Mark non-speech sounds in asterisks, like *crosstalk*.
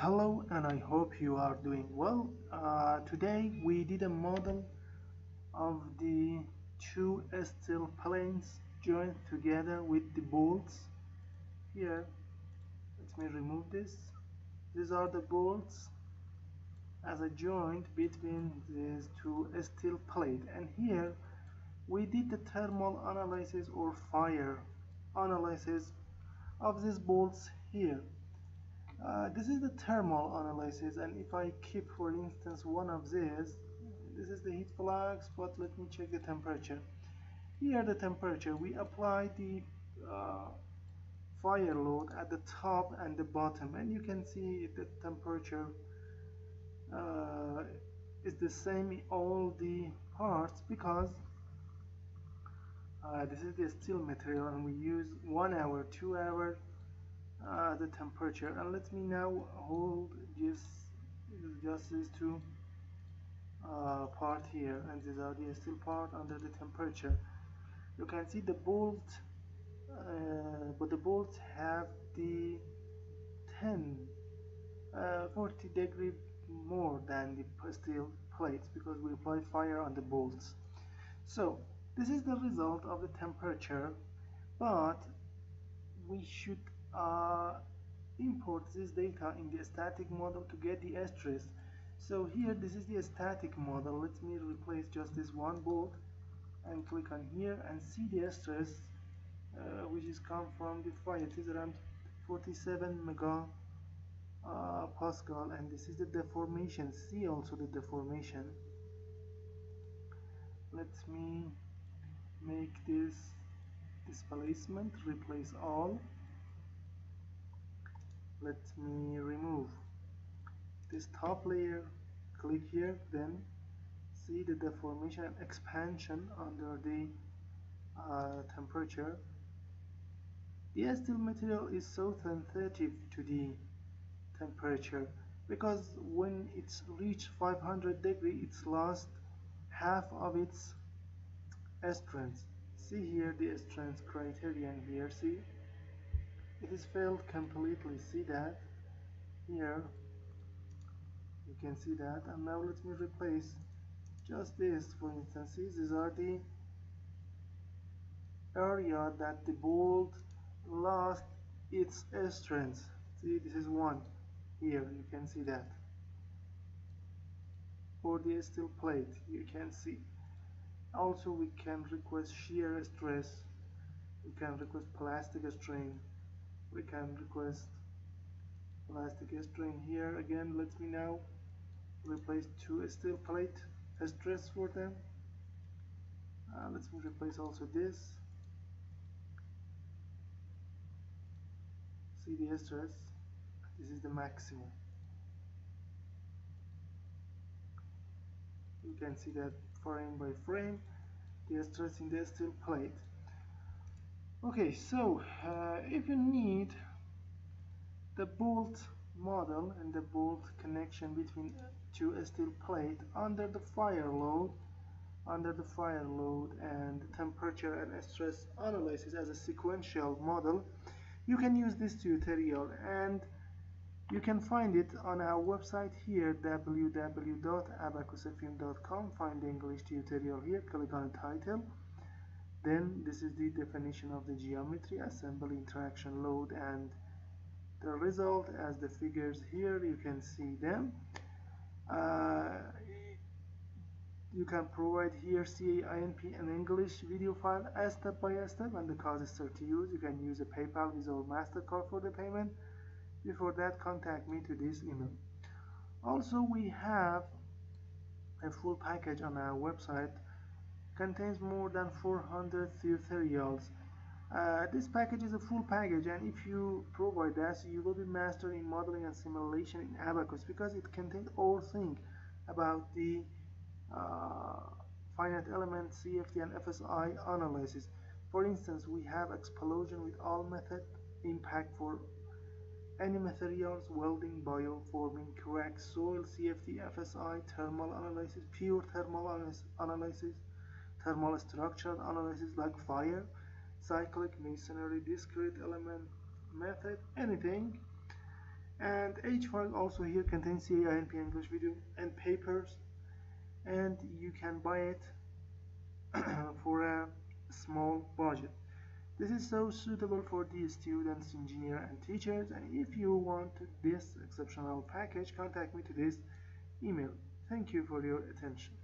Hello and I hope you are doing well. Uh, today we did a model of the two steel planes joined together with the bolts. Here, let me remove this. These are the bolts as a joint between these two steel plate and here we did the thermal analysis or fire analysis of these bolts here uh, this is the thermal analysis and if I keep for instance one of these this is the heat flux but let me check the temperature. Here the temperature we apply the uh, fire load at the top and the bottom and you can see the temperature uh, is the same in all the parts because uh, this is the steel material and we use one hour two hour uh, the temperature. And let me now hold this just these two uh, part here. And these are the steel part under the temperature. You can see the bolt uh, but the bolts have the 10 uh, 40 degree more than the steel plates because we apply fire on the bolts. So this is the result of the temperature but we should uh, import this data in the static model to get the stress so here this is the static model. Let me replace just this one bolt and click on here and see the stress uh, which is come from the fire it is around 47 mega uh, Pascal and this is the deformation. See also the deformation. Let me make this displacement replace all let me remove this top layer. Click here then see the deformation and expansion under the uh, temperature. The steel material is so sensitive to the temperature because when it's reached 500 degree it's lost half of its strength. See here the strength criterion here see it is failed completely see that. Here you can see that. And now let me replace just this. For instance these are the area that the bolt lost its strength. See this is one. Here you can see that. For the steel plate you can see. Also we can request shear stress. We can request plastic strain we can request elastic strain here again let me now replace two steel plate stress for them. Uh, let me replace also this. See the stress? This is the maximum. You can see that frame by frame the stress in the steel plate okay so uh, if you need the bolt model and the bolt connection between two steel plate under the fire load under the fire load and temperature and stress analysis as a sequential model you can use this tutorial and you can find it on our website here www.abaqusfem.com find the English tutorial here click on the title then this is the definition of the geometry assembly interaction load and the result as the figures here you can see them. Uh, you can provide here CAINP and English video file as step by step and the cost is 30 use. You can use a PayPal Visa or MasterCard for the payment. Before that contact me to this email. Also we have a full package on our website contains more than 400 tutorials uh, this package is a full package and if you provide that you will be master in modeling and simulation in Abaqus because it contains all things about the uh, finite element CFD and FSI analysis. For instance we have explosion with all method impact for any materials welding bioforming crack soil CFD FSI thermal analysis pure thermal analysis thermal structure analysis like fire, cyclic masonry, discrete element method, anything. and H file also here contains CAINP English video and papers and you can buy it *coughs* for a small budget. This is so suitable for the students engineers and teachers and if you want this exceptional package contact me to this email. Thank you for your attention